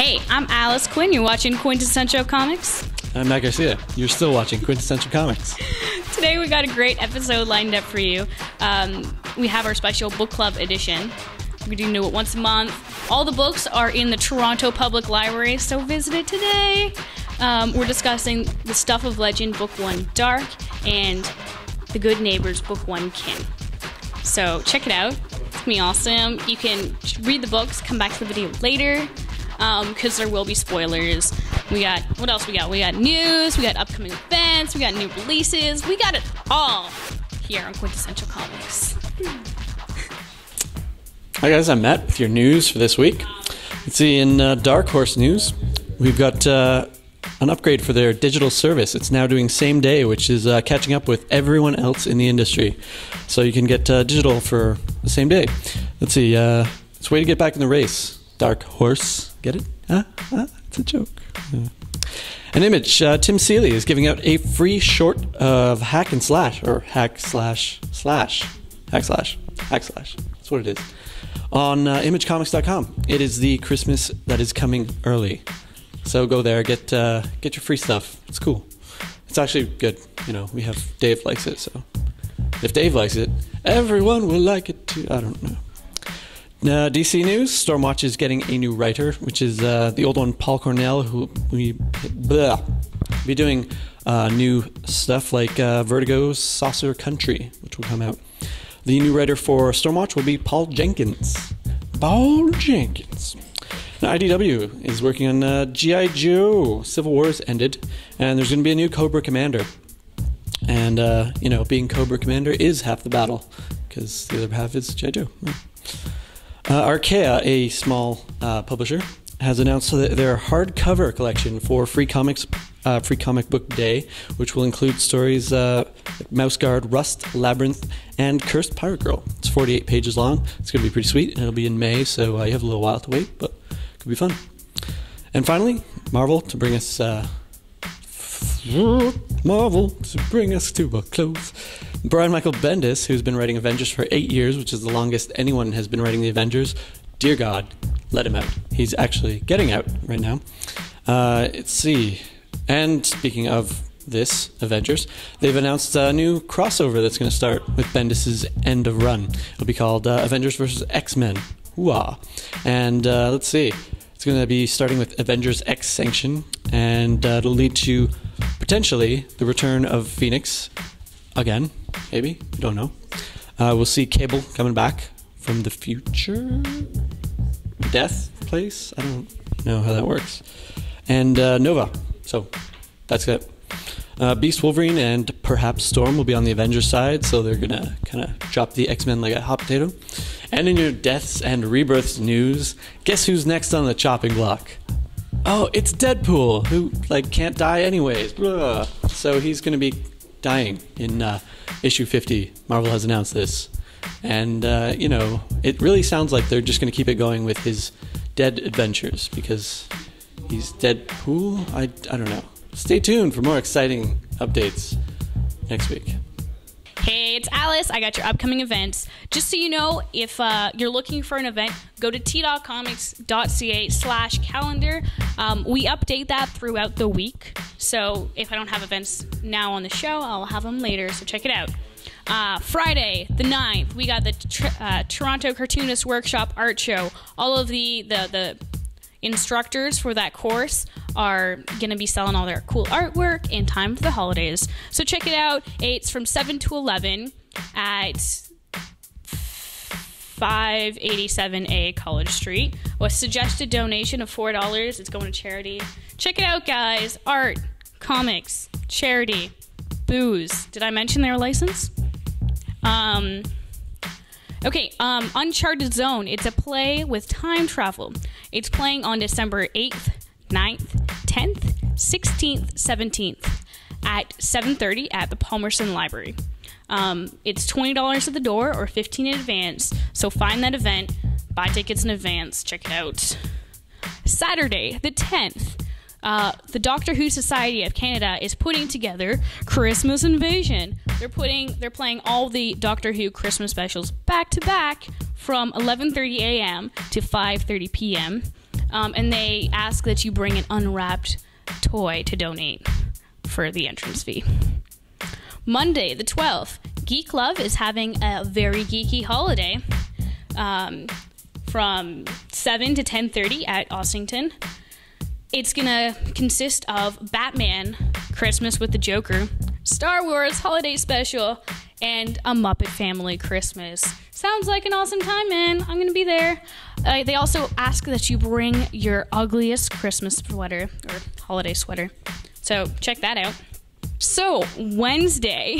Hey, I'm Alice Quinn. You're watching Quinntessential Comix. I'm Matt Garcia. You're still watching Quinntessential Comix. Today we got a great episode lined up for you. Um, we have our special book club edition. We do do it once a month. All the books are in the Toronto Public Library, so visit it today. Um, we're discussing The Stuff of Legend, Book 1 Dark, and The Good Neighbors, Book 1 Kin. So check it out. It's gonna be awesome. You can read the books, come back to the video later, because there will be spoilers. We got what else? We got we got news. We got upcoming events. We got new releases. We got it all here on Quinntessential Comix. Hi guys, I'm Matt with your news for this week. Let's see, in uh, Dark Horse news, we've got uh, an upgrade for their digital service. It's now doing same day, which is uh, catching up with everyone else in the industry. So you can get uh, digital for the same day. Let's see, uh, it's a way to get back in the race. Dark Horse, get it? Huh? Huh? It's a joke. An image. Uh, Tim Seeley is giving out a free short of hack and slash, or hack slash slash, hack slash, hack slash. That's what it is. On uh, imagecomics.com. It is the Christmas that is coming early. So go there, get uh, get your free stuff. It's cool. It's actually good. You know, we have Dave likes it, so if Dave likes it, everyone will like it too. I don't know. Uh, DC News: Stormwatch is getting a new writer, which is uh, the old one, Paul Cornell, who we be doing uh, new stuff like uh, Vertigo's Saucer Country, which will come out. The new writer for Stormwatch will be Paul Jenkins. Paul Jenkins. Now, IDW is working on uh, G.I. Joe. Civil Wars ended, and there's going to be a new Cobra Commander. And, uh, you know, being Cobra Commander is half the battle, because the other half is G.I. Joe. Uh, Archaia, a small uh, publisher, has announced that their hardcover collection for Free Comics, uh, Free Comic Book Day, which will include stories uh, Mouse Guard, Rust, Labyrinth, and Cursed Pirate Girl. It's 48 pages long. It's going to be pretty sweet, and it'll be in May, so uh, you have a little while to wait, but it could be fun. And finally, Marvel to bring us. Uh, Marvel to bring us to a close. Brian Michael Bendis, who's been writing Avengers for eight years, which is the longest anyone has been writing the Avengers. Dear God, let him out. He's actually getting out right now. Uh, let's see. And speaking of this, Avengers, they've announced a new crossover that's going to start with Bendis' end of run. It'll be called uh, Avengers vs. X Men. Hooah! And uh, let's see. It's going to be starting with Avengers X Sanction, and uh, it'll lead to potentially the return of Phoenix again. Maybe. Don't know. Uh, we'll see Cable coming back from the future. Death place? I don't know how that works. And uh, Nova. So that's it. Uh, Beast, Wolverine, and perhaps Storm will be on the Avengers side, so they're gonna kind of drop the X Men like a hot potato. And in your deaths and rebirths news, guess who's next on the chopping block? Oh, it's Deadpool, who like can't die anyways. Blah. So he's gonna be dying in uh, issue 50. Marvel has announced this, and uh, you know it really sounds like they're just gonna keep it going with his dead adventures because he's Deadpool. I I don't know. Stay tuned for more exciting updates next week. Hey, it's Alice. I got your upcoming events. Just so you know, if uh, you're looking for an event, go to t.comics.ca slash calendar. Um, we update that throughout the week. So if I don't have events now on the show, I'll have them later. So check it out. Uh, Friday, the 9th, we got the tr- uh, Toronto Cartoonist Workshop Art Show. All of the, the, the instructors for that course are going to be selling all their cool artwork in time for the holidays. So check it out. It's from 7 to 11 at 587A College Street. With suggested donation of $4, it's going to charity. Check it out, guys. Art, comics, charity, booze. Did I mention their license? Um, Okay, um, Uncharted Zone. It's a play with time travel. It's playing on December 8th, 9th, 10th, 16th, 17th at 7.30 at the Palmerston Library. Um, it's $20 at the door or 15 in advance. So find that event, buy tickets in advance, check it out. Saturday, the 10th. Uh, the Doctor Who Society of Canada is putting together Christmas Invasion. They're putting they're playing all the Doctor Who Christmas specials back to back from 11:30 a.m. to 5:30 p.m. um, and they ask that you bring an unwrapped toy to donate for the entrance fee. Monday, the 12th, Geek Love is having a very geeky holiday um, from 7 to 10.30 at Ossington. It's gonna consist of Batman, Christmas with the Joker, Star Wars Holiday Special, and a Muppet Family Christmas. Sounds like an awesome time, man. I'm gonna be there. Uh, they also ask that you bring your ugliest Christmas sweater or holiday sweater. So check that out. So, Wednesday,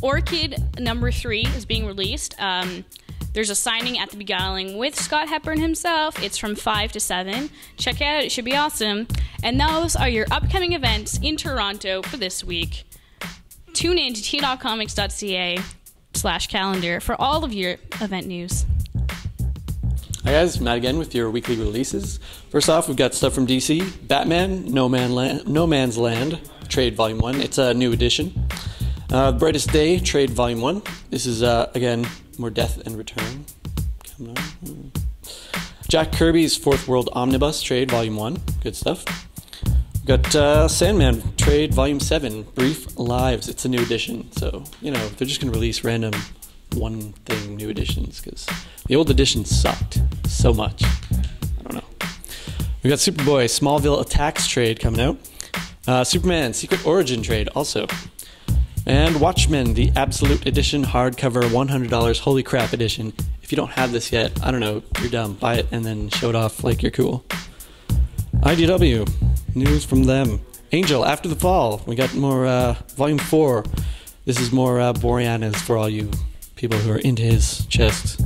Orchid number three is being released. Um, there's a signing at the Beguiling with Scott Hepburn himself. It's from 5 to 7. Check it out, it should be awesome. And those are your upcoming events in Toronto for this week. Tune in to t.comics.ca slash calendar for all of your event news. Hi guys, Matt again with your weekly releases. First off, we've got stuff from DC: Batman, No Man Land, No Man's Land, Trade Volume One. It's a new edition. Uh, Brightest Day, Trade Volume One. This is uh, again more Death and Return. Coming on. Jack Kirby's Fourth World Omnibus Trade Volume One. Good stuff. We've got uh, Sandman Trade Volume Seven, Brief Lives. It's a new edition, so you know they're just gonna release random one thing new editions because the old edition sucked so much. I don't know. We got Superboy Smallville Attacks trade coming out. Uh, Superman Secret Origin trade also. And Watchmen, the Absolute Edition hardcover $100 Holy Crap edition. If you don't have this yet, I don't know, you're dumb. Buy it and then show it off like you're cool. IDW, news from them. Angel, After the Fall. We got more uh, Volume 4. This is more uh, Boreanaz for all you people who are into his chest.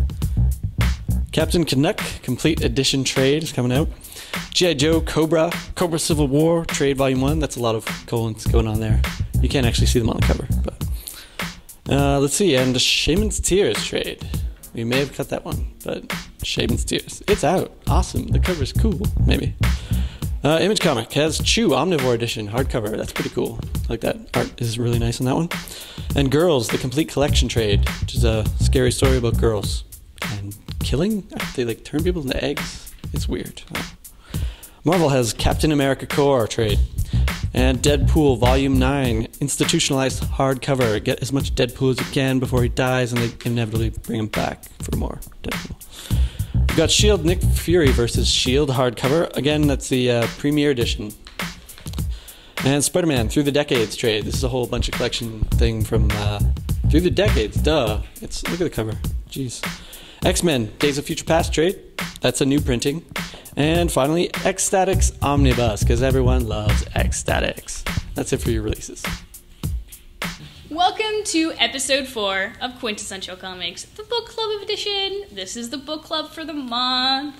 Captain Canuck, complete edition trade is coming out. G.I. Joe, Cobra, Cobra Civil War, trade volume one. That's a lot of colons going on there. You can't actually see them on the cover, but uh, let's see. And Shaman's Tears trade. We may have cut that one, but Shaman's Tears. It's out. Awesome. The cover's cool. Maybe. Uh, Image Comic has Chew Omnivore Edition hardcover. That's pretty cool. I like that. Art is really nice on that one. And Girls, the complete collection trade, which is a scary story about girls and killing. They like turn people into eggs. It's weird. Marvel has Captain America Corps trade and Deadpool Volume 9 institutionalized hardcover. Get as much Deadpool as you can before he dies, and they inevitably bring him back for more Deadpool. We've got Shield Nick Fury versus Shield hardcover. Again, that's the uh, premiere edition. And Spider Man Through the Decades trade. This is a whole bunch of collection thing from uh, Through the Decades. Duh. It's look at the cover. Jeez. X Men Days of Future Past trade. That's a new printing. And finally, X-Statix Omnibus, because everyone loves X-Statix. That's it for your releases. Welcome to episode four of Quinntessential Comix, the book club edition. This is the book club for the month.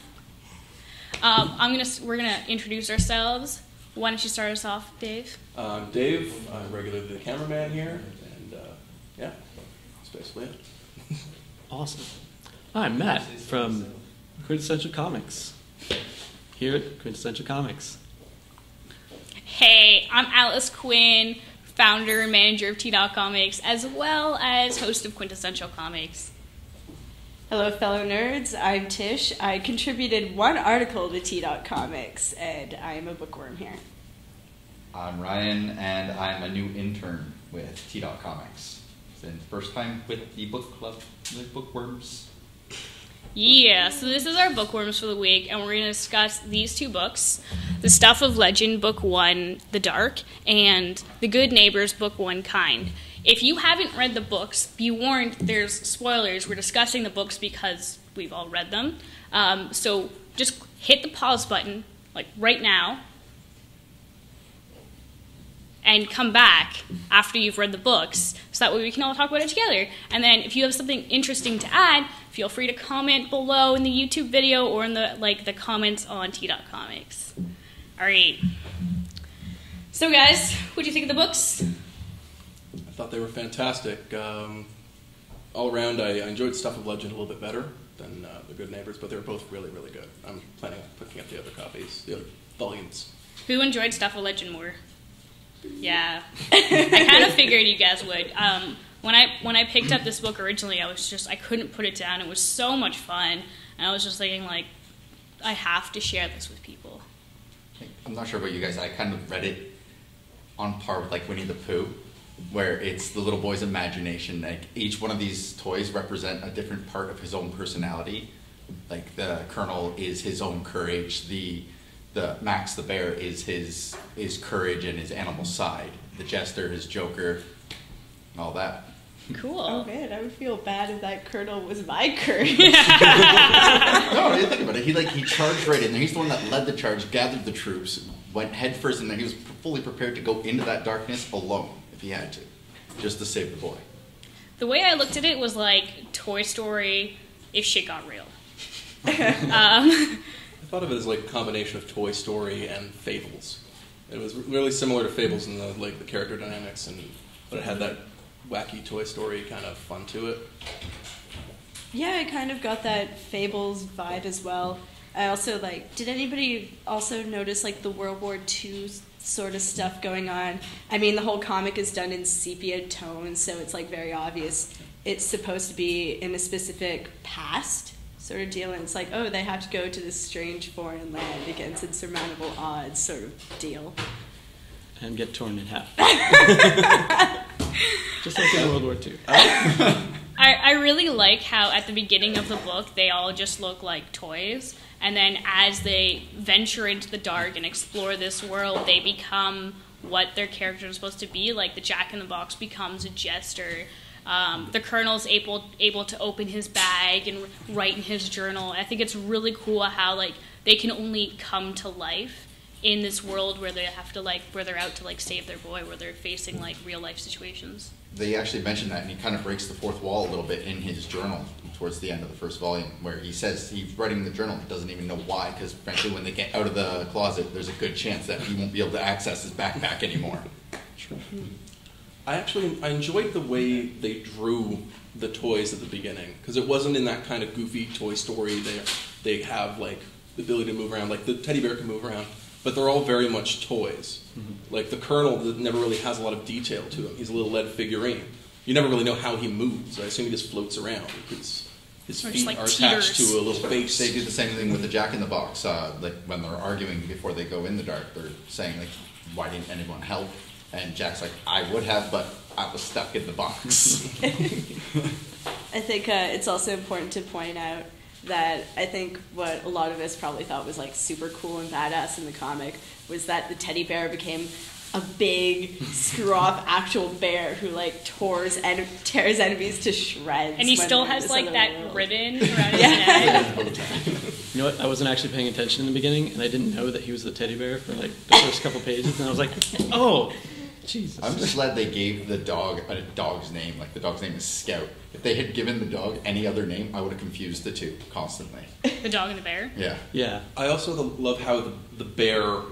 Um, I'm gonna we're gonna introduce ourselves. Why don't you start us off, Dave? I'm Dave. I'm regularly the cameraman here, and uh, yeah, that's basically it. Awesome. I'm Matt from Quinntessential Comix. Here at Quinntessential Comix. Hey, I'm Alice Quinn, founder and manager of T Dot Comics, as well as host of Quinntessential Comix. Hello, fellow nerds. I'm Tish. I contributed one article to T Dot Comics, and I am a bookworm here. I'm Ryan, and I'm a new intern with T Dot Comics. It's the first time with the book club, the bookworms. Yeah, so this is our bookworms for the week, and we're going to discuss these two books The Stuff of Legend, Book One, The Dark, and The Good Neighbors, Book One, Kin. If you haven't read the books, be warned there's spoilers. We're discussing the books because we've all read them. Um, so just hit the pause button, like right now, and come back after you've read the books so that way we can all talk about it together. And then if you have something interesting to add, feel free to comment below in the YouTube video or in the like the comments on T.Comics. All right. So guys, what do you think of the books? I thought they were fantastic. Um, all around, I, I enjoyed Stuff of Legend a little bit better than uh, The Good Neighbors, but they were both really, really good. I'm planning on picking up the other copies, the other volumes. Who enjoyed Stuff of Legend more? Yeah, I kind of figured you guys would. Um, when I when I picked up this book originally, I was just I couldn't put it down. It was so much fun, and I was just thinking like, I have to share this with people. I'm not sure about you guys. I kind of read it on par with like Winnie the Pooh, where it's the little boy's imagination. Like each one of these toys represent a different part of his own personality. Like the Colonel is his own courage. The the Max the bear is his his courage and his animal side. The Jester, his Joker, all that. Cool. Oh man, I would feel bad if that colonel was my courage. no, you think about it. He like he charged right in there. He's the one that led the charge, gathered the troops, went headfirst in there. He was fully prepared to go into that darkness alone if he had to, just to save the boy. The way I looked at it was like Toy Story if shit got real. um, I thought of it as like a combination of Toy Story and Fables. It was really similar to Fables in the like the character dynamics, and but it had that wacky Toy Story kind of fun to it. Yeah, I kind of got that Fables vibe as well. I also like. Did anybody also notice like the World War II sort of stuff going on? I mean, the whole comic is done in sepia tones, so it's like very obvious. It's supposed to be in a specific past sort of deal, and it's like, oh, they have to go to this strange foreign land against insurmountable odds, sort of deal. And get torn in half. Just like in World War II. I, I really like how at the beginning of the book they all just look like toys, and then as they venture into the dark and explore this world, they become what their character is supposed to be. Like the Jack in the Box becomes a jester. Um, the colonel's able able to open his bag and write in his journal. I think it's really cool how like they can only come to life in this world where they have to like where they're out to like save their boy, where they're facing like real life situations. They actually mention that, and he kind of breaks the fourth wall a little bit in his journal towards the end of the first volume, where he says he's writing the journal. He doesn't even know why, because frankly, when they get out of the closet, there's a good chance that he won't be able to access his backpack anymore. I actually I enjoyed the way they drew the toys at the beginning because it wasn't in that kind of goofy Toy Story. They they have like the ability to move around, like the teddy bear can move around, but they're all very much toys. Mm-hmm. Like the Colonel never really has a lot of detail to him. He's a little lead figurine. You never really know how he moves. I assume he just floats around because his Or feet like, are attached to a little base. They do the same thing with the Jack in the Box. Uh, like when they're arguing before they go in the dark, they're saying like, "Why didn't anyone help?" And Jack's like, "I would have, but I was stuck in the box." I think uh, it's also important to point out that I think what a lot of us probably thought was like super cool and badass in the comic was that the teddy bear became a big screw off actual bear who like tears en- tears enemies to shreds. And he still has like that world. ribbon around his Yeah. neck. You know what? I wasn't actually paying attention in the beginning, and I didn't know that he was the teddy bear for like the first couple pages, and I was like, oh, Jesus. I'm just glad they gave the dog a dog's name. Like the dog's name is Scout. If they had given the dog any other name, I would have confused the two constantly. The dog and the bear. Yeah. yeah. I also love how the, the bear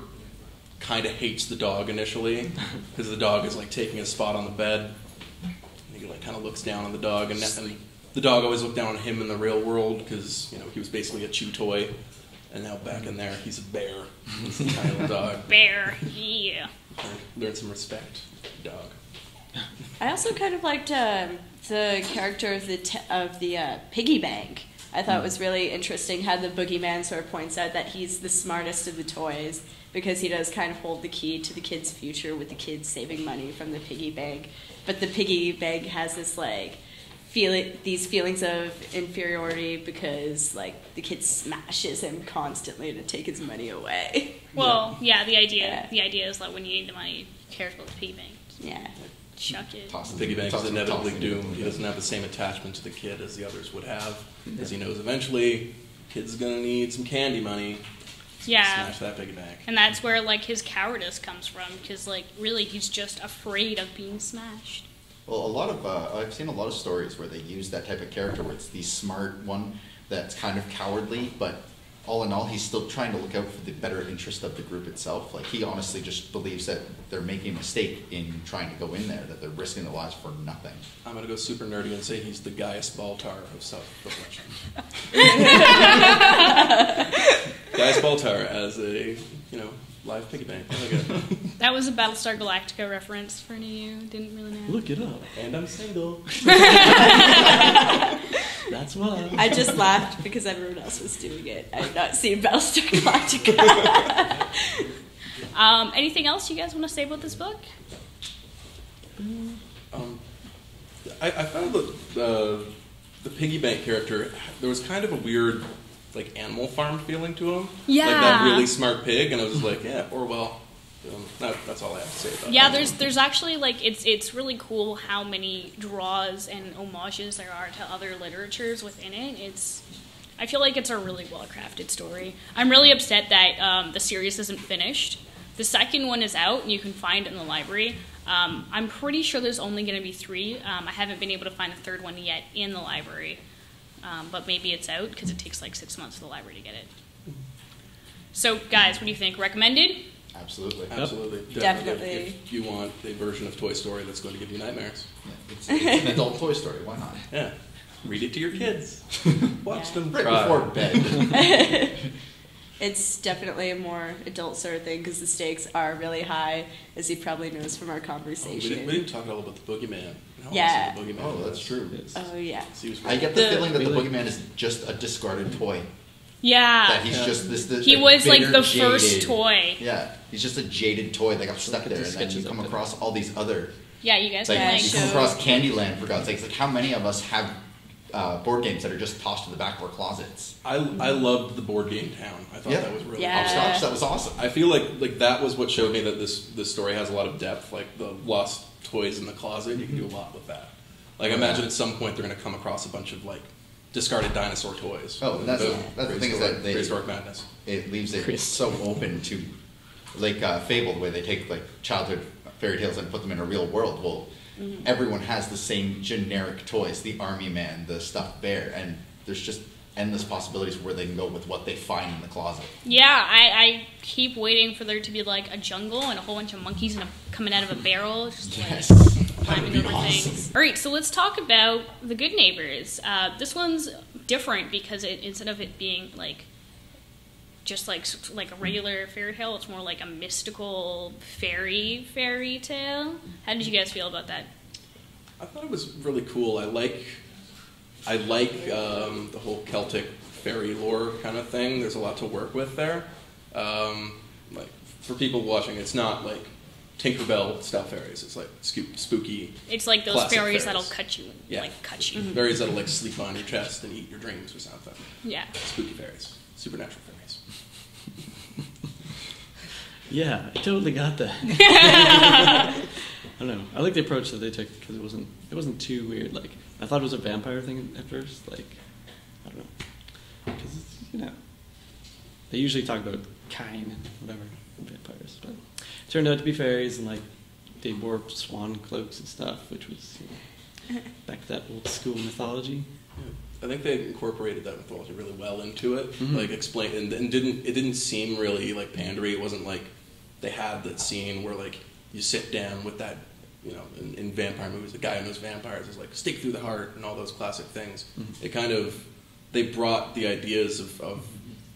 kind of hates the dog initially because the dog is like taking a spot on the bed. And he like kind of looks down on the dog, and, and the dog always looked down on him in the real world because you know he was basically a chew toy, and now back in there he's a bear. He's a tiny little dog. Bear. Yeah. Learn, some respect, dog. I also kind of liked um, the character of the t- of the uh, piggy bank. I thought it was really interesting how the boogeyman sort of points out that he's the smartest of the toys because he does kind of hold the key to the kid's future with the kids saving money from the piggy bank. But the piggy bank has this like feel it, these feelings of inferiority because like the kid smashes him constantly to take his money away. Well, yeah. The idea. Yeah. The idea is like when you need the money, careful cares about the piggy bank? Yeah. Chuck it. Toss Piggy bank is inevitably doomed. He doesn't have the same attachment to the kid as the others would have, because he knows eventually kid's gonna need some candy money. Yeah. Smash that piggy bank. And that's where like his cowardice comes from, because like really he's just afraid of being smashed. Well, a lot of uh, I've seen a lot of stories where they use that type of character, where it's the smart one that's kind of cowardly, but all in all, he's still trying to look out for the better interest of the group itself. Like he honestly just believes that they're making a mistake in trying to go in there, that they're risking their lives for nothing. I'm gonna go super nerdy and say he's the Gaius Baltar of South Reflection. Gaius Baltar as a you know live piggy bank. Really good. That was a Battlestar Galactica reference for any of you didn't really know. Look it up. and I'm single. That's why. I just laughed because everyone else was doing it. I had not seen Battlestar Galactica. Um, anything else you guys want to say about this book? Um, I, I found that uh, the piggy bank character there was kind of a weird like Animal Farm feeling to him. like that really smart pig, and I was like, yeah, Orwell. Um, that, that's all I have to say about it. Yeah, that. there's there's actually like it's it's really cool how many draws and homages there are to other literatures within it. It's I feel like it's a really well crafted story. I'm really upset that um, the series isn't finished. The second one is out and you can find it in the library. Um, I'm pretty sure there's only going to be three. Um, I haven't been able to find a third one yet in the library, um, but maybe it's out because it takes like six months for the library to get it. So, guys, what do you think? Recommended? Absolutely. Absolutely, Definitely. If you want a version of Toy Story that's going to give you nightmares, Yeah, it's, it's an adult Toy Story. Why not? yeah, read it to your kids. Watch Yeah. them Right cry. before bed. it's definitely a more adult sort of thing because the stakes are really high, as he probably knows from our Oh, we, conversation. didn't, we didn't talk at all about the boogeyman. And Yeah. the boogeyman oh, that's true. Yes. Oh yeah. I get the, The- feeling that the Really? boogeyman is just a discarded toy. Yeah. That he's Yeah. just this. this He like, was like bitter, the first toy. Yeah, he's just a jaded toy that got stuck at there, and then you come up there. across all these other. Yeah, you guys It's like can Yeah, like you come across Candyland for God's sakes. Like how many of us have uh, board games that are just tossed to the back of our closets? I, I loved the board game town. I thought Yeah. that was really Yeah. awesome. Hopscotch, that was awesome. I feel like like that was what showed me that this this story has a lot of depth. Like the lost toys in the closet, you can do a lot with that. Like I imagine at some point they're going to come across a bunch of like discarded dinosaur toys. Oh, that's- Boom. that's the thing is that they- prehistoric madness. It leaves it Chris. so open to, like uh, Fable, where they take like childhood fairy tales and put them in a real world. Well, everyone has the same generic toys: the army man, the stuffed bear, and there's just endless possibilities where they can go with what they find in the closet. Yeah, I, I keep waiting for there to be like a jungle and a whole bunch of monkeys and a, coming out of a barrel, just like Yes, would climbing over awesome. things. All right, so let's talk about the Good Neighbors. Uh, this one's different because it, instead of it being like just like like a regular fairy tale, it's more like a mystical fairy fairy tale. How did you guys feel about that? I thought it was really cool. I like I like um, the whole Celtic fairy lore kind of thing. There's a lot to work with there. Um, like for people watching, it's not like Tinkerbell style fairies. It's like scoop, spooky It's like those fairies fairies. that'll cut you, Yeah. like cut you. fairies that'll like sleep on your chest and eat your dreams or something. Yeah. Spooky fairies, supernatural fairies. Yeah, I totally got that. I don't know. I like the approach that they took because it wasn't it wasn't too weird. Like I thought it was a vampire thing at first. Like I don't know because you know they usually talk about Kine and whatever vampires, but it turned out to be fairies and like they wore swan cloaks and stuff, which was you know, back to that old school mythology. I think they incorporated that mythology really well into it. Mhm. Like explain and, and didn't it didn't seem really like pandery. It wasn't like they had that scene where like you sit down with that you know in, in vampire movies the guy who knows vampires is like stick through the heart and all those classic things. Mhm. It kind of they brought the ideas of, of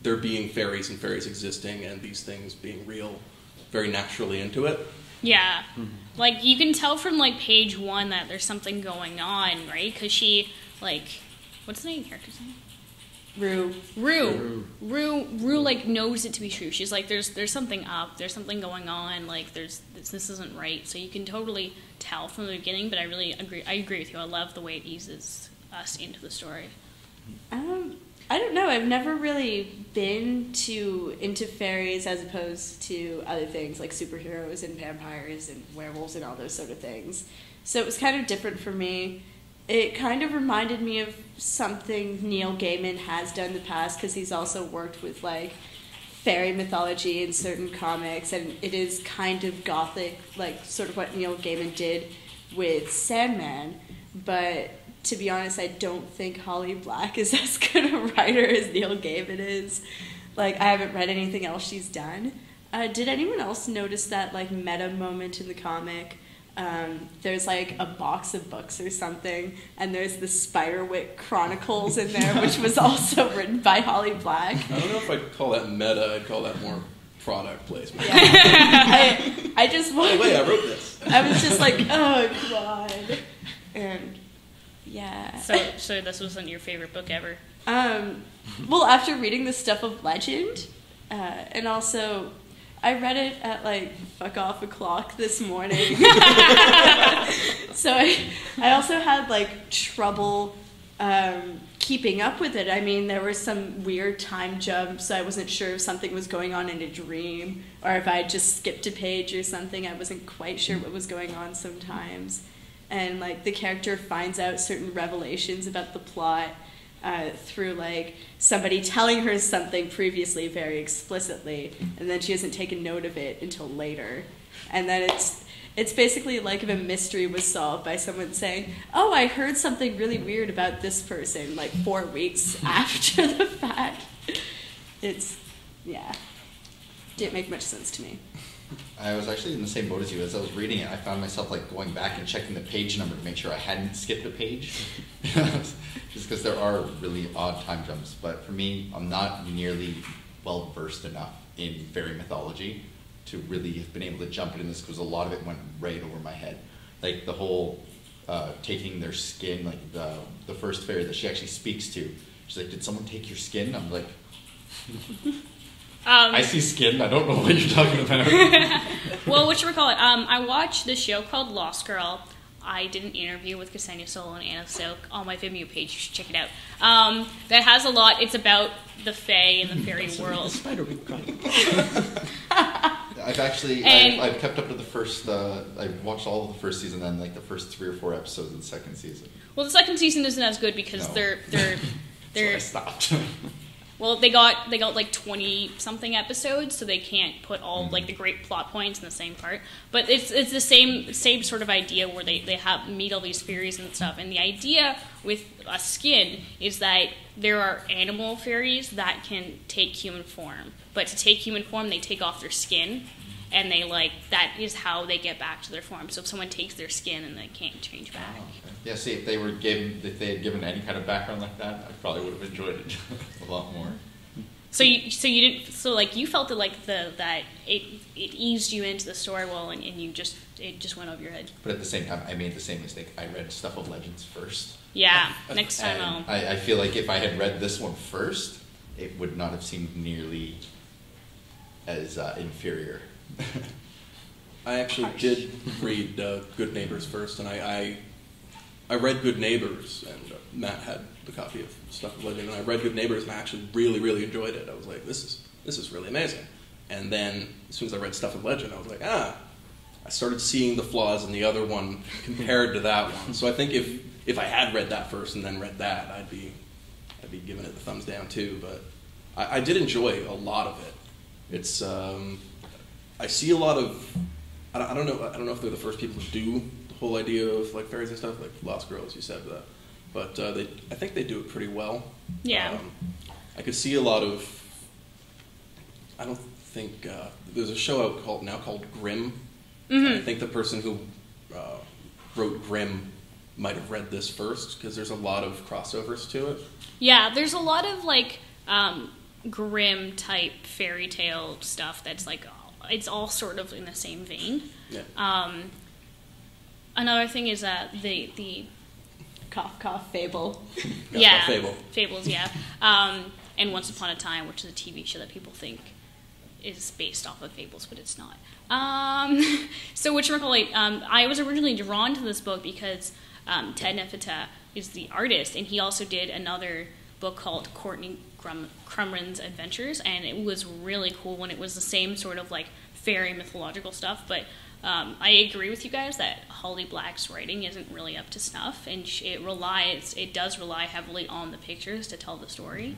there being fairies and fairies existing and these things being real very naturally into it. Yeah. Like you can tell from like page one that there's something going on, right? Because she like, what's the name of the character's name? Rue. Rue. Rue. Rue like knows it to be true. She's like, there's there's something up. There's something going on. Like there's this, this isn't right. So you can totally tell from the beginning. But I really agree. I agree with you. I love the way it eases us into the story. Um, I don't know. I've never really been to into fairies as opposed to other things like superheroes and vampires and werewolves and all those sort of things. So it was kind of different for me. It kind of reminded me of something Neil Gaiman has done in the past because he's also worked with like fairy mythology in certain comics, and it is kind of gothic, like sort of what Neil Gaiman did with Sandman. But to be honest, I don't think Holly Black is as good a writer as Neil Gaiman is. Like, I haven't read anything else she's done. Uh, did anyone else notice that like meta moment in the comic? Um, there's like a box of books or something, and there's the Spiderwick Chronicles in there, which was also written by Holly Black. I don't know if I'd call that meta. I'd call that more product placement. Yeah. I, I just By the wanted. way, I wrote this. I was just like, oh god, and yeah. So, so this wasn't your favorite book ever. Um, well, after reading the stuff of legend, uh, and also I read it at like fuck off o'clock this morning. so I, I also had like trouble um, keeping up with it. I mean, there were some weird time jumps. So I wasn't sure if something was going on in a dream or if I just skipped a page or something. I wasn't quite sure what was going on sometimes. And like the character finds out certain revelations about the plot uh, through like somebody telling her something previously very explicitly, and then she hasn't taken note of it until later. And then it's it's basically like if a mystery was solved by someone saying, "Oh, I heard something really weird about this person," like four weeks after the fact. It's yeah, didn't make much sense to me. I was actually in the same boat as you. As I was reading it, I found myself like going back and checking the page number to make sure I hadn't skipped a page. Just because there are really odd time jumps. But for me, I'm not nearly well versed enough in fairy mythology to really have been able to jump into this because a lot of it went right over my head. Like the whole uh, taking their skin, like the the first fairy that she actually speaks to. She's like, "Did someone take your skin?" I'm like, Um, "I see skin. I don't know what you're talking about." well, what you recall it? Um, I watched this show called Lost Girl. I did an interview with Ksenia Solo and Anna Silk on my Vimeo page. You should check it out. Um, that has a lot. It's about the Fae and the fairy world. Spider week. I've actually And- I've, I've kept up to the first. Uh, I've watched all of the first season, and like the first three or four episodes of the second season. Well, the second season isn't as good because No. they're they're So I they're stopped. Well they got they got like twenty something episodes, so they can't put all Mm-hmm. like the great plot points in the same part. But it's it's the same same sort of idea where they they have meet all these fairies and stuff. And the idea with a skin is that there are animal fairies that can take human form, but to take human form, they take off their skin. And they like that is how they get back to their form. So if someone takes their skin and they can't change back. yeah, see, if they were given, if they had given any kind of background like that, I probably would have enjoyed it a lot more. So you, so you didn't, so like you felt it like the that it it eased you into the story well, and, and you just it just went over your head. But at the same time, I made the same mistake. I read Stuff of Legends first. Yeah, next time I'll. I, I feel like if I had read this one first, it would not have seemed nearly as uh, inferior. I actually did read uh, Good Neighbors first, and I, I I read Good Neighbors, and uh, Matt had the copy of Stuff of Legend, and I read Good Neighbors, and I actually really, really enjoyed it. I was like, this is this is really amazing. And then as soon as I read Stuff of Legend, I was like, ah, I started seeing the flaws in the other one compared to that one. So I think if if I had read that first and then read that, I'd be I'd be giving it the thumbs down too. But I, I did enjoy a lot of it. It's um, I see a lot of I don't, I don't know I don't know if they're the first people to do the whole idea of like fairies and stuff like Lost Girls you said that, but uh, they I think they do it pretty well. Yeah. Um, I could see a lot of. I don't think uh, there's a show out called now called Grimm. Mm-hmm. I think the person who uh, wrote Grimm might have read this first because there's a lot of crossovers to it. Yeah, there's a lot of like um, grim type fairy tale stuff that's like it's all sort of in the same vein. Yeah. Um, another thing is that the the Cough, cough, fable. Yeah fable. fables yeah um, and Once Upon a Time, which is a TV show that people think is based off of fables, but it's not. Um, so, which um, I was originally drawn to this book because um, Ted Naifeh is the artist, and he also did another book called Courtney Crum- Crumrin's Adventures, and it was really cool when it was the same sort of like fairy mythological stuff, but. Um, I agree with you guys that Holly Black's writing isn't really up to snuff, and sh- it relies, it does rely heavily on the pictures to tell the story.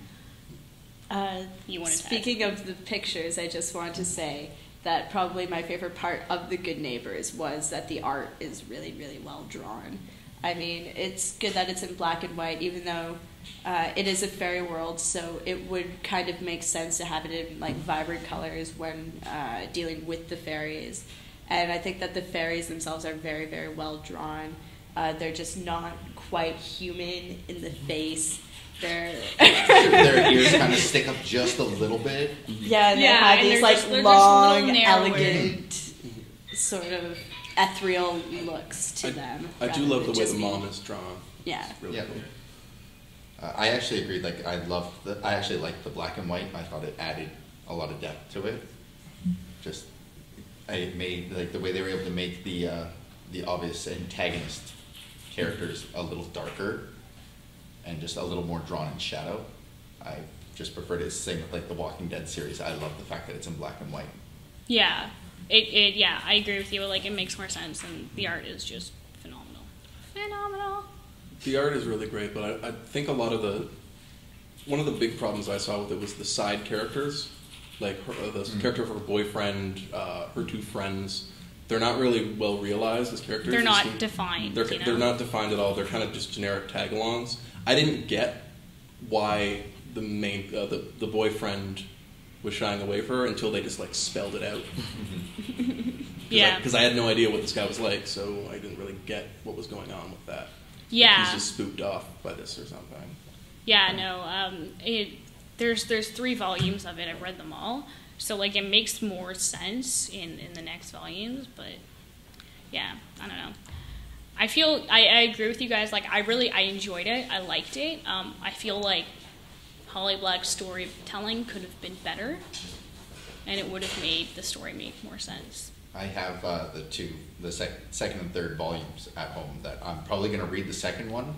Uh, You wanted to speaking of the pictures, I just want to say that probably my favorite part of The Good Neighbors was that the art is really, really well drawn. I mean, it's good that it's in black and white, even though uh, it is a fairy world, so it would kind of make sense to have it in like vibrant colors when uh, dealing with the fairies. And I think that the fairies themselves are very, very well drawn. Uh, they're just not quite human in the face, Their Their ears kind of stick up just a little bit. yeah, and Yeah, they have and these like just- they're just a little long, elegant, sort of ethereal looks to I, them. I do love the way the mom is drawn. Yeah. Really Yeah. cool. Uh, I actually agreed. Like I love the. I actually liked the black and white. I thought it added a lot of depth to it. Just, I made like the way they were able to make the uh, the obvious antagonist characters a little darker, and just a little more drawn in shadow. I just preferred it. Same with like the Walking Dead series. I love the fact that it's in black and white. Yeah, it, it yeah, I agree with you. Like it makes more sense, and the art is just phenomenal. Phenomenal. The art is really great, but I, I think a lot of the one of the big problems I saw with it was the side characters, like her, uh, the character of her boyfriend, uh, her two friends. They're not really well realized as characters. They're not seem- defined. They're, you know? they're not defined at all. They're kind of just generic tag-alongs. I didn't get why the main uh, the the boyfriend was shying away from her until they just like spelled it out. Yeah. Because I, had no idea what this guy was like, so I didn't really get what was going on with that. Like, Yeah. he's just spooked off by this or something. Yeah, no. Um, it there's there's three volumes of it. I've read them all, so like it makes more sense in in the next volumes. But yeah, I don't know. I feel I, I agree with you guys. Like I really I enjoyed it. I liked it. Um, I feel like Holly Black's storytelling could have been better, and it would have made the story make more sense. I have uh, the two, the sec- second and third volumes at home that I'm probably going to read the second one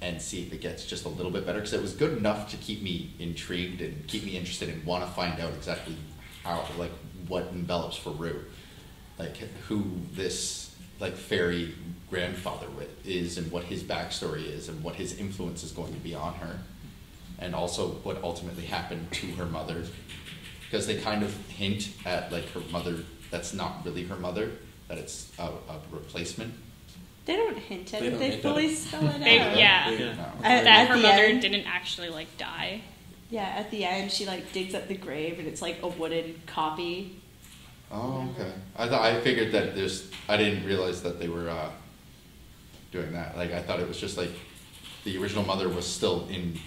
and see if it gets just a little bit better because it was good enough to keep me intrigued and keep me interested and want to find out exactly how, like, what envelops Faru, like who this like fairy grandfather with is and what his backstory is and what his influence is going to be on her, and also what ultimately happened to her mother because they kind of hint at like her mother that's not really her mother that it's a, a replacement They don't hint at They it. don't They hint at fully it. spell it They- out. yeah. They- No. At, that her the mother end, didn't actually like die. Yeah, at the end, she like digs up the grave, and it's like a wooden copy. oh okay i thought i figured that there's i didn't realize that they were uh, doing that like i thought it was just like the original mother was still in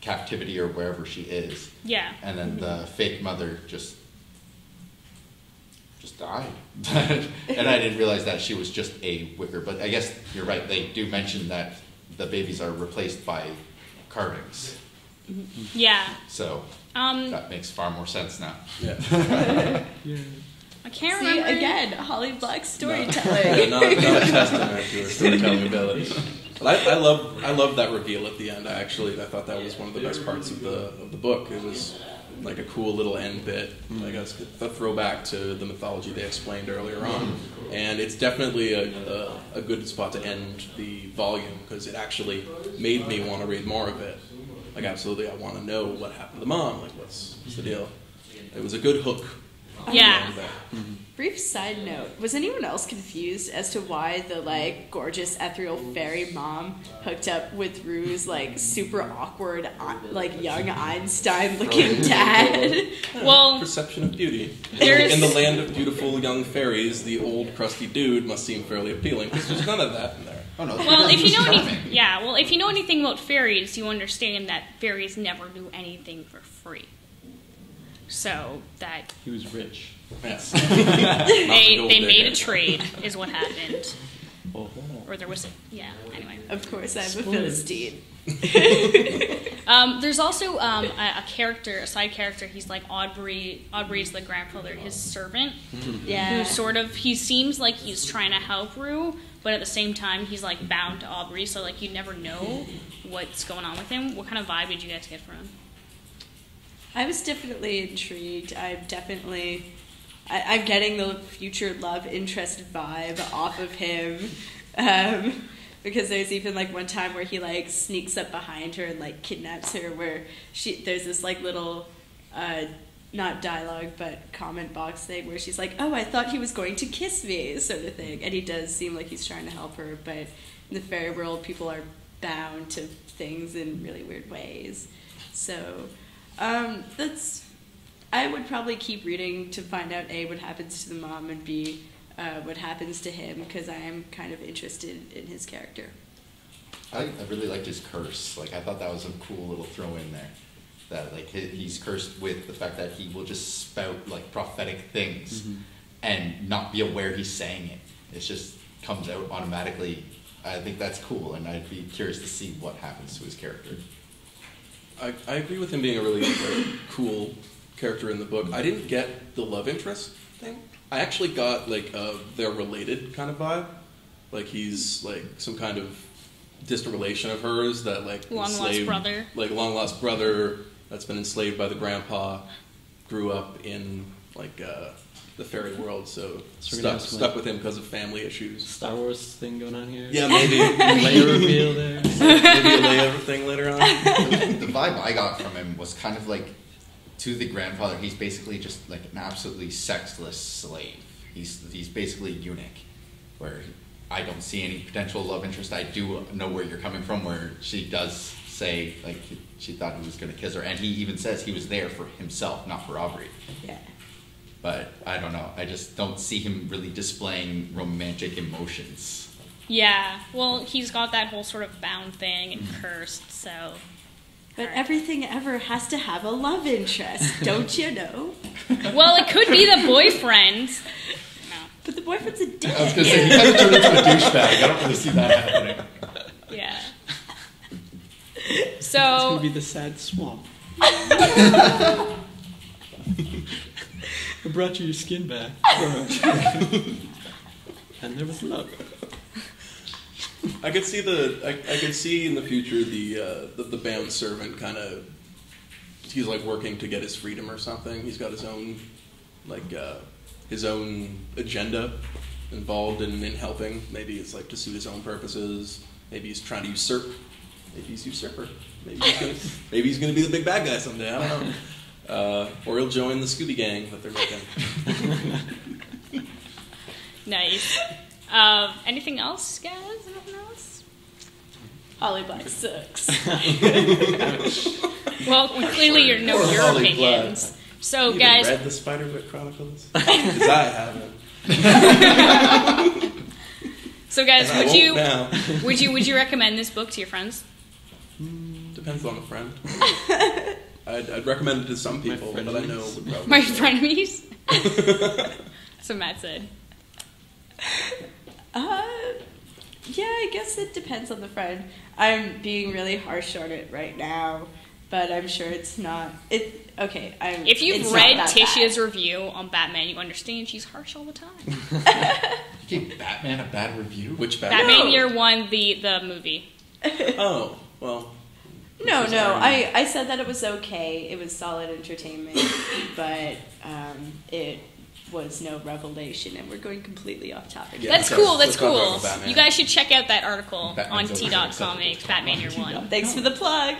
captivity or wherever she is Yeah. and then the fake mother just just died and i didn't realize that she was just a wicker but i guess you're right they do mention that the babies are replaced by carvings Yeah. so Um, that makes far more sense now Yeah. I can't See remember. again, Holly Black Yeah, storytelling. not, not a testament to her storytelling ability. But I, I love I love that reveal at the end. I actually I thought that was one of the best parts of the of the book. It was like a cool little end bit, mm. like a, a throwback to the mythology they explained earlier on. Mm. And it's definitely a, a, a good spot to end the volume because it actually made me want to read more of it. Like absolutely, I want to know what happened to the mom. Like what's, what's the deal? It was a good hook. Yeah. Brief side note: Was anyone else confused as to why the like gorgeous ethereal fairy mom hooked up with Rue's like super awkward, uh, like young Einstein-looking dad? Well, Perception of beauty. There's- In the land of beautiful young fairies, the old crusty dude must seem fairly appealing because there's none of that in there. oh no well, if you know charming. anything, yeah. Well, if you know anything about fairies, you understand that fairies never do anything for free. So that He was rich. Yes. they they made a trade is what happened, Oh, or there was a yeah. Anyway, of course, I'm a Spoilers. philistine. um, there's also um, a, a character, a side character. He's like Aubrey. Aubrey's the grandfather, his servant, Yeah. who sort of he seems like he's trying to help Rue, but at the same time he's like bound to Aubrey. So like you never know what's going on with him. What kind of vibe did you guys get from him? I was definitely intrigued. I'm definitely, I, I'm getting the future love interest vibe off of him, um, because there's even like one time where he like sneaks up behind her and like kidnaps her. Where she there's this like little, uh, not dialogue but comment box thing where she's like, "Oh, I thought he was going to kiss me," sort of thing, and he does seem like he's trying to help her, but in the fairy world, people are bound to things in really weird ways. So. Um, that's. I would probably keep reading to find out a what happens to the mom and b uh, what happens to him because I am kind of interested in his character. I, I really liked his curse. Like I thought that was a cool little throw in there. That like he, he's cursed with the fact that he will just spout like prophetic things and not be aware he's saying it. It just comes out automatically. I think that's cool, and I'd be curious to see what happens to his character. I, I agree with him being a really uh, cool character in the book. I didn't get the love interest thing. I actually got like a they're related kind of vibe. Like he's like some kind of distant relation of hers that like Long lost enslaved- brother. like long lost brother that's been enslaved by the grandpa, grew up in like uh, the fairy world, so So stuck stuck like- with him because of family issues. Star Wars thing going on here. Yeah, maybe Leia reveal there. maybe a Leia thing later on. the vibe I got from him was kind of like to the grandfather. He's basically just like an absolutely sexless slave. He's he's basically eunuch, where I don't see any potential love interest. I do know where you're coming from, where she does say like she thought he was going to kiss her, and he even says he was there for himself, not for Aubrey. Yeah. But I don't know. I just don't see him really displaying romantic emotions. Yeah. Well, he's got that whole sort of bound thing and mm-hmm. cursed, so. But Alright. everything ever has to have a love interest, don't you know? Well, it could be the boyfriend. No. But the boyfriend's a dick. I was going to say he kind of turned into a douchebag. I don't really see that happening. Yeah. So. It's gonna be the sad swamp. I brought you your skin back. and there was love. I could see the I, I could see in the future the uh, the, the bound servant kind of he's like working to get his freedom or something. He's got his own like uh, his own agenda involved in, in helping. Maybe it's like to suit his own purposes. Maybe he's trying to usurp. Maybe he's usurper. Maybe he's gonna maybe he's gonna be the big bad guy someday. I don't know. Uh, or he'll join the Scooby Gang that they're making. nice. Um, anything else, guys? Anything else? Holly Black sucks. Well, clearly you know Poor your Holly opinions. So, You even guys, read the Spiderwick Chronicles? Because I haven't. so guys, would you now. would you would you recommend this book to your friends? Depends on the friend. I'd, I'd recommend it to some people, but I know frenemies. would probably My frenemies. That's what Matt said. Uh, yeah, I guess it depends on the friend. I'm being really harsh on it right now, but I'm sure it's not. It okay. I'm. If you've it's read that Tish's bad. review on Batman, you understand she's harsh all the time. You gave Batman a bad review? Which Batman? Batman No. Year One, the the movie. Oh, well. No, no. I, I said that it was okay. It was solid entertainment, but um, it was no revelation, and we're going completely off topic. Yeah. That's cool. That's cool. You guys should check out that article Batman's on T dot comics, Batman Year One. Thanks for the plug.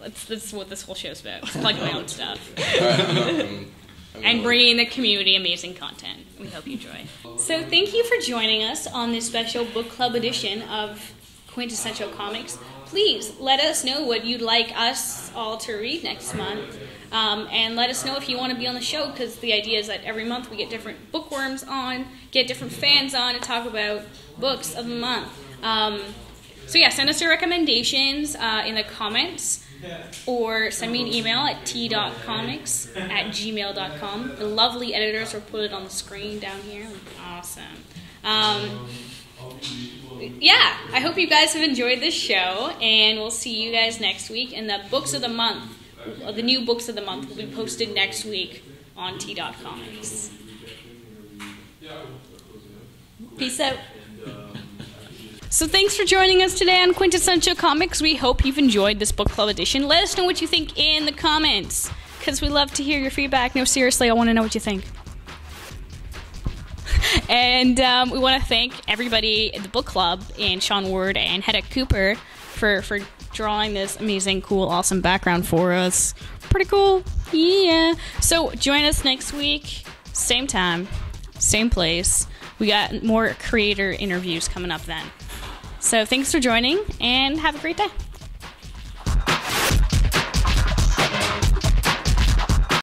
That's, that's what this whole show's about. It's plugging my own stuff. I'm not- I'm- I'm and bringing the community amazing content. We hope you enjoy. So, thank you for joining us on this special book club edition of Quinntessential Comix. Please let us know what you'd like us all to read next month. Um, and let us know if you want to be on the show because the idea is that every month we get different bookworms on, get different fans on to talk about books of the month. Um, so, yeah, send us your recommendations uh, in the comments or send me an email at t.comics at gmail.com. The lovely editors will put it on the screen down here. Awesome. Um, yeah, I hope you guys have enjoyed this show, and we'll see you guys next week. And the books of the month, the new books of the month, will be posted next week on t.comics. Peace out. So thanks for joining us today on Quinntessential Comix. We hope you've enjoyed this book club edition. Let us know what you think in the comments, because we love to hear your feedback. No, seriously, I want to know what you think. And um, we want to thank everybody at the book club and Sean Ward and Hedda Cooper for for drawing this amazing, cool, awesome background for us. Pretty cool, yeah. So join us next week, same time, same place. We got more creator interviews coming up then. So thanks for joining and have a great day.